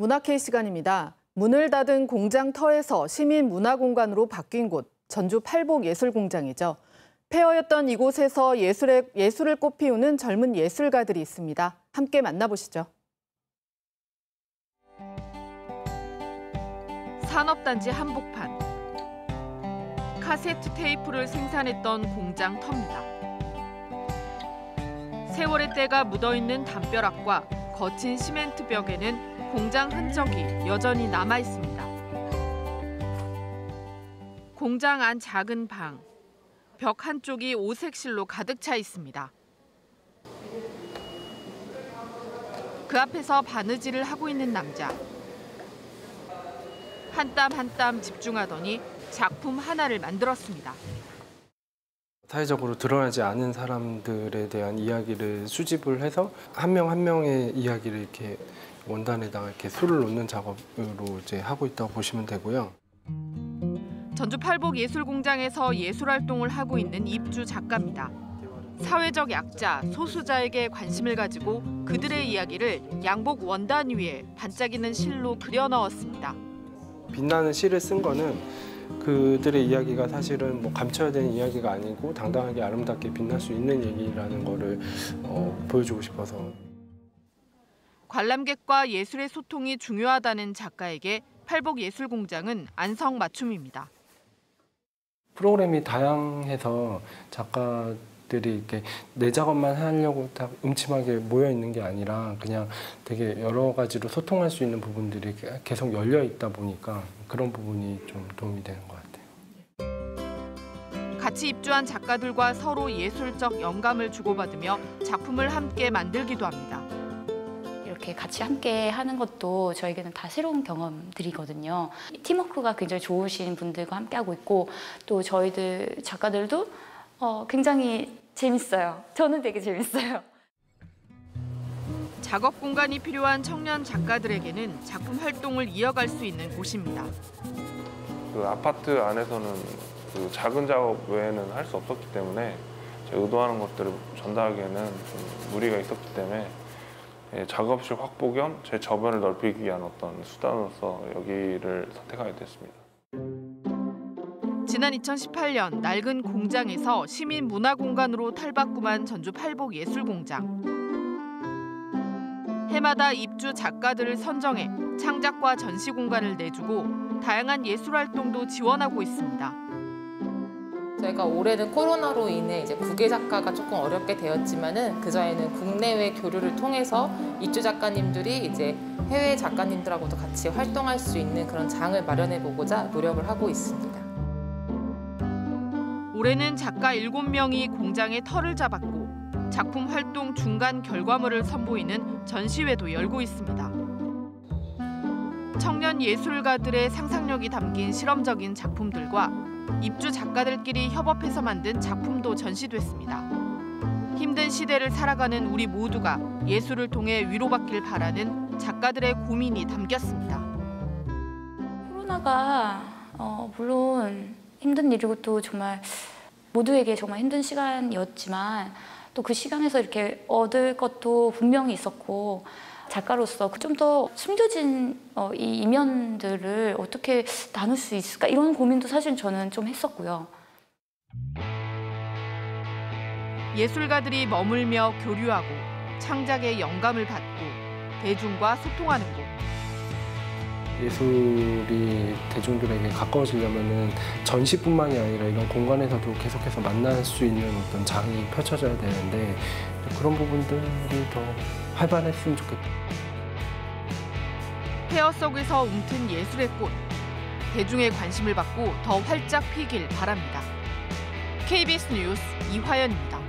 문화K 시간입니다. 문을 닫은 공장 터에서 시민 문화 공간으로 바뀐 곳, 전주 팔복 예술공장이죠. 폐허였던 이곳에서 예술의, 예술을 꽃피우는 젊은 예술가들이 있습니다. 함께 만나보시죠. 산업단지 한복판. 카세트 테이프를 생산했던 공장 터입니다. 세월의 때가 묻어있는 담벼락과 거친 시멘트 벽에는 공장 흔적이 여전히 남아 있습니다. 공장 안 작은 방. 벽 한쪽이 오색실로 가득 차 있습니다. 그 앞에서 바느질을 하고 있는 남자. 한 땀 한 땀 집중하더니 작품 하나를 만들었습니다. 사회적으로 드러나지 않은 사람들에 대한 이야기를 수집을 해서 한 명한 명의 이야기를 이렇게 원단에다가 이렇게 술을 놓는 작업으로 이제 하고 있다고 보시면 되고요. 전주 팔복 예술공장에서 예술 활동을 하고 있는 입주 작가입니다. 사회적 약자, 소수자에게 관심을 가지고 그들의 이야기를 양복 원단 위에 반짝이는 실로 그려 넣었습니다. 빛나는 시를 쓴 거는 그들의 이야기가 사실은 뭐 감춰야 되는 이야기가 아니고 당당하게 아름답게 빛날 수 있는 얘기라는 거를 어, 보여주고 싶어서 관람객과 예술의 소통이 중요하다는 작가에게 팔복 예술공장은 안성 맞춤입니다. 프로그램이 다양해서 작가들이 이렇게 내 작업만 하려고 딱 음침하게 모여 있는 게 아니라 그냥 되게 여러 가지로 소통할 수 있는 부분들이 계속 열려 있다 보니까 그런 부분이 좀 도움이 되는 것 같아요. 같이 입주한 작가들과 서로 예술적 영감을 주고받으며 작품을 함께 만들기도 합니다. 이렇게 같이 함께 하는 것도 저에게는 다 새로운 경험들이거든요. 팀워크가 굉장히 좋으신 분들과 함께 하고 있고 또 저희들 작가들도 어, 굉장히 재밌어요. 저는 되게 재밌어요. 작업 공간이 필요한 청년 작가들에게는 작품 활동을 이어갈 수 있는 곳입니다. 그 아파트 안에서는 그 작은 작업 외에는 할 수 없었기 때문에 제가 의도하는 것들을 전달하기에는 좀 무리가 있었기 때문에 예, 작업실 확보 겸 제 저변을 넓히기 위한 어떤 수단으로서 여기를 선택하게 됐습니다. 지난 2018년 낡은 공장에서 시민 문화 공간으로 탈바꿈한 전주 팔복 예술공장. 해마다 입주 작가들을 선정해 창작과 전시 공간을 내주고 다양한 예술 활동도 지원하고 있습니다. 저희가 올해는 코로나로 인해 이제 국외 작가가 조금 어렵게 되었지만은 그 전에는 국내외 교류를 통해서 입주 작가님들이 이제 해외 작가님들하고도 같이 활동할 수 있는 그런 장을 마련해 보고자 노력을 하고 있습니다. 올해는 작가 7명이 공장에 터를 잡았고 작품 활동 중간 결과물을 선보이는 전시회도 열고 있습니다. 청년 예술가들의 상상력이 담긴 실험적인 작품들과 입주 작가들끼리 협업해서 만든 작품도 전시됐습니다. 힘든 시대를 살아가는 우리 모두가 예술을 통해 위로받길 바라는 작가들의 고민이 담겼습니다. 코로나가 어, 물론 힘든 일이고 또 정말 모두에게 정말 힘든 시간이었지만 또 그 시간에서 이렇게 얻을 것도 분명히 있었고 작가로서 좀 더 숨겨진 어, 이 이면들을 어떻게 나눌 수 있을까 이런 고민도 사실 저는 좀 했었고요. 예술가들이 머물며 교류하고 창작의 영감을 받고 대중과 소통하는 곳. 예술이 대중들에게 가까워지려면은 전시뿐만이 아니라 이런 공간에서도 계속해서 만날 수 있는 어떤 장이 펼쳐져야 되는데 그런 부분들이 더 활발했으면 좋겠다. 폐허 속에서 움튼 예술의 꽃. 대중의 관심을 받고 더 활짝 피길 바랍니다. KBS 뉴스 이화연입니다.